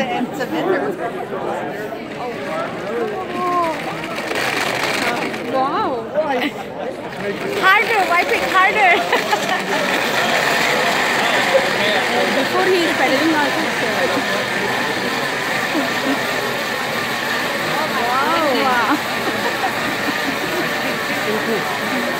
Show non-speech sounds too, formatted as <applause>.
<laughs> Wow. harder, wipe it harder. Before he is pedaling also. wow. wow. <laughs>